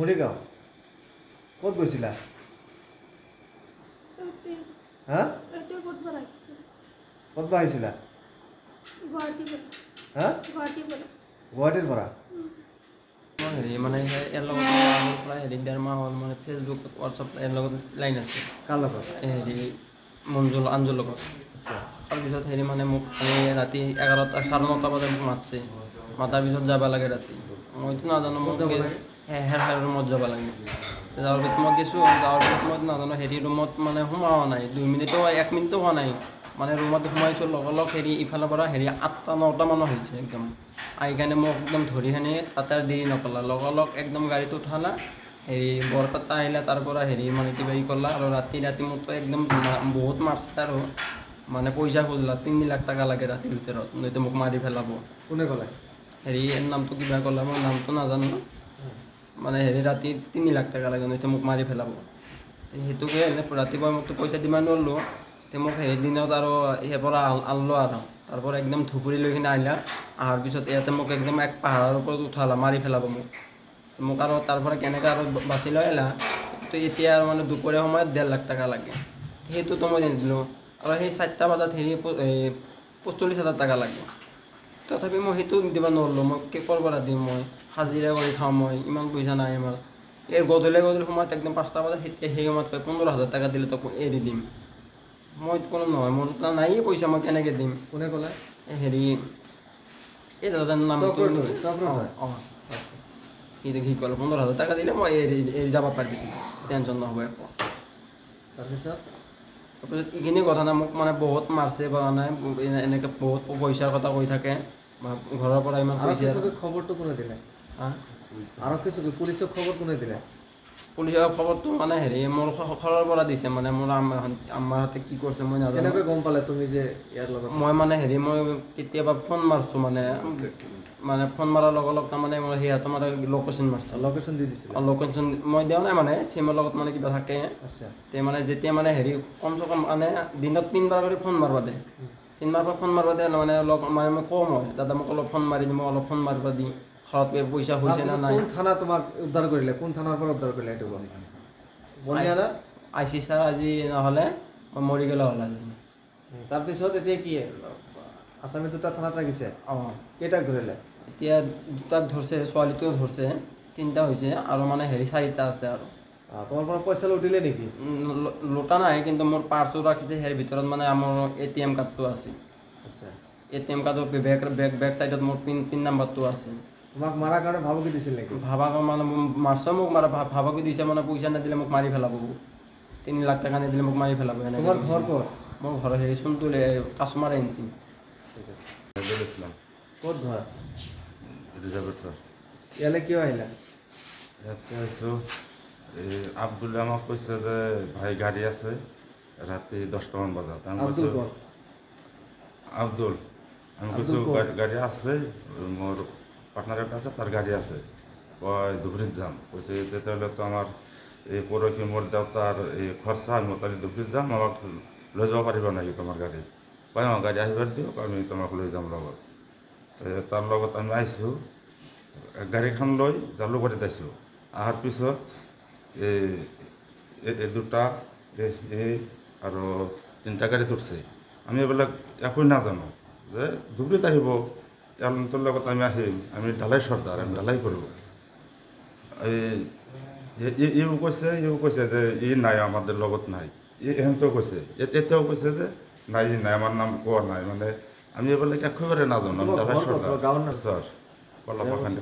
মৰিগাঁও। ক'ত গৈছিলা? হা? ক'ত বা আহিছিলা? গুৱাহাটীৰ পৰা। হা? গুৱাহাটীৰ পৰা। গুৱাহাটীৰ পৰা? মই হেৰি মানে ইয়াৰ লগত মই আগৰ পৰা হেৰি ডেৰ মাহ হ'ল মানে ফেচবুক হোৱাটছআপ ইয়াৰ লগত লাইন আছে। কাৰ লগত? হেৰি মঞ্জুল আঞ্জুৰ লগত। আচ্ছা। তাৰপিছত হেৰি মানে মোক ৰাতি এঘাৰটা চাৰে নটা বজাত মোক মাতছে। মাতাৰ পিছত যাব লাগে ৰাতি। মইতো নাজানো মোক লাগে? হেৰ ৰুমত যাব লাগে যাৱাৰ পিছত মই গৈছোঁ যাৱাৰ পিছত মই নাজানো হেৰি ৰুমত মানে সোমাৱা নাই। দুই মিনিটো এক মিনিটো হোৱা নাই। মানে ৰুমত সোমাইছোঁ লগৰ লগ হেৰি ইফালৰ পৰা হেৰি আঠটা নটা মানো হৈছে একদম। আহি কাৰণে মোক একদম ধৰি সেনে তাতে দেৰি নকলা লগৰ লগ একদম গাড়ীত উঠালা হেৰি বৰপেটা আহিলে তাৰ পৰা হেৰি মানে কিবা ই কৰলা। আৰু ৰাতি ৰাতি মোকতো একদম বহুত মাৰছে আৰু। মানে পইচা খুজিলা তিনি লাখ টকা লাগে ৰাতিৰ ভিতৰত। নয়তো মোক মাৰি পেলাব কোনে ক'লে? হেৰি নামটো কিবা ক'লা মই নামটো নাজানো। মানে হেৰি ৰাতি তিনি লাখ টকা লাগে নয়তো মোক মাৰি পেলাব। সেইটোকে এনে ৰাতিপুৱা মোকতো পইচা দিমান নোৱাৰিলোঁ তে মোক সেই দিনত আৰু ইয়াৰ পৰা আনলো আৰু। তাৰ পৰা একদম ধুপুৰী লৈ কিনে আহিলা অহাৰ পিছত ইয়াতে মোক একদম এক পাহাৰৰ ওপৰত উঠালা মাৰি পেলাব মোক। মোক আৰু তাৰ পৰা কেনেকৈ আৰু বাচি লৈ আহিলা তো এতিয়া আৰু মানে দুপৰীয়া সময়ত ডেৰ লাখ টকা লাগে। সেইটোতো মই নিদিলোঁ। আৰু সেই চাৰিটা বজাত হেৰি প- এই পঞ্চল্লিছ হাজাৰ টকা লাগে। তথাপি মই সেইটো দিব নোৱাৰিলোঁ। মই কেকৰ পৰা দিম মই হাজিৰা কৰি খাওঁ মই ইমান পইচা নাই আমাৰ। এই গধূলি গধূলি সময়ত একদম পাঁচটা বজাত সেই সেই সময়ত কয় পোন্ধৰ হাজাৰ টকা দিলে তোক এৰি দিম। মই কোনো নহয় মোৰ তাত নায়েই পইচা মই কেনেকৈ দিম? কোনে ক'লে? হেৰি এই দাদাৰ নাম। অঁ সি সি ক'লে পোন্ধৰ হাজাৰ টকা দিলে মই এৰি এৰি যাব পাৰিম টেনশ্যন নহ'ব একো। তাৰপিছত? তাৰপিছত এইখিনি কথা নাই মোক মানে বহুত মাৰছে বা মানে এনে- এনেকৈ বহুত পইচাৰ কথা কৈ থাকে। ঘৰৰ পৰা ইমান খবৰটো কোনে দিলে? আৰক্ষী চকী পুলিচক খবৰ কোনে দিলে? পুলিচৰ খবৰটো মানে হেৰি মোৰ ঘৰৰ পৰা দিছে মানে মোৰ আম্মাৰ হাতে কি কৰিছে মই নাজানো। কেনেকৈ গম পালে তুমি যে ইয়াৰ লগত মই মানে হেৰি মই কেতিয়াবা ফোন মাৰছোঁ মানে মানে ফোন মাৰাৰ লগে লগে তাৰমানে মই সিহঁতৰ মানে লোকেশ্যন মাৰছোঁ। লোকেশ্যন দি দিছিলে? লোকেশ্যন মই দিয়া নাই মানে চিমৰ লগত মানে কিবা থাকে। আচ্ছা। তে মানে যেতিয়া মানে হেৰি কমচে কম মানে দিনত তিনিবাৰ কৰি ফোন মাৰিব দে। তিনিবাৰ পৰা ফোন মাৰিব দে মানে লগ মানে মই কওঁ মই দাদা মোক অলপ ফোন মাৰি দিম মই অলপ ফোন মাৰিব দিম ঘৰত পইচা হৈছে না নাই কোন থানা তোমাক উদ্ধাৰ কৰিলে কোন থানাৰ পৰা উদ্ধাৰ কৰিলে সেইটো বনিয়াৰা আই চি ছাৰ আজি নহ'লে মই মৰি গ'লে হ'ল আজি তাৰপিছত এতিয়া কি আছামী দুটা থানাত ৰাখিছে অঁ কেইটাক ধৰিলে এতিয়া দুটাক ধৰছে ছোৱালীটোও ধৰছে তিনিটা হৈছে আৰু মানে হেৰি চাৰিটা আছে আৰু তোমাৰ পৰা পইচা লুটিলে নেকি লোটা নাই কিন্তু মোৰ পাৰ্চো ৰাখিছে সেই ভিতৰত মানে আমাৰ এ টি এম কাৰ্ডটো আছে আচ্ছা এ টি এম কাৰ্ডৰ বেক বেক বেক চাইডত মোৰ পিন পিন নাম্বাৰটো আছে তোমাক মাৰাৰ কাৰণে ভাবুকি দিছিল নেকি ভাবাক মানে মাৰছ মোক মাৰা ভাবাকে দিছে মানে পইচা নিদিলে মোক মাৰি পেলাব তিনি লাখ টকা নিদিলে মোক মাৰি পেলাব এনেকৈ তোমাৰ ঘৰ ক'ত মোৰ ঘৰ হেৰি চোনটোলে কাষ্টমাৰ এনচি ঠিক আছে ক'ত ঘৰ ইয়ালৈ কিয় আহিলা ইয়াতে আছো আব্দুল আমাক কৈছে যে ভাই গাড়ী আছে ৰাতি দহটামান বজাত। আমি আব্দুল কৈছো কোন আব্দুল। আমি কৈছো আব্দুল কোন? "গাড়ী- গাড়ী আছে মোৰ পাৰ্টনাৰ এটা আছে তাৰ গাড়ী আছে। কয় ধুবুৰীত যাম। কৈছে তেতিয়াহ'লে তো আমাৰ এই পৰহি মোৰ দেউতাৰ এই খৰচা মই তালি ধুবুৰীত যাম আমাক লৈ যাব পাৰিবা নেকি তোমাৰ গাড়ী? কয় অঁ গাড়ী আহিব দিয়ক আমি তোমাক লৈ যাম লগত। এ, তাৰ লগত আমি আহিছোঁ গাড়ীখন লৈ জালুকবাৰীত আহিছোঁ। অহাৰ পিছত এই এই- এই দুটা আৰু তিনিটা গাড়ীত উঠছে আমি এইবিলাক একোৱে নাজানো। যে ধুবুৰীত আহিব এওঁলোকৰ লগত আমি আহিম আমি ঢালাই চৰ্দাৰ আমি ঢালাই কৰোঁ ইও কৈছে ইও কৈছে যে ই নাই আমাদের লগত নাই। এহেঁতেও কৈছে। এতিয়াও কৈছে যে নাই ই নাই আমার নাম কোৱা নাই। মানে আমি এইবিলাক একেবাৰে নাজানো ঢালাই? চৰ্দাৰ তোমাৰ গাঁৱৰ নাম? স্যার কলাবাগানি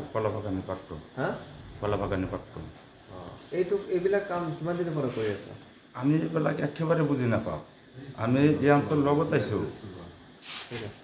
কলাবাগানি এইটো এইবিলাক কাম কিমান দিনৰ পৰা কৰি আছা? আমি এইবিলাক একেবাৰে বুজি নাপাওঁ। আমি এই অঞ্চল লগত আছোঁ। ঠিক আছে।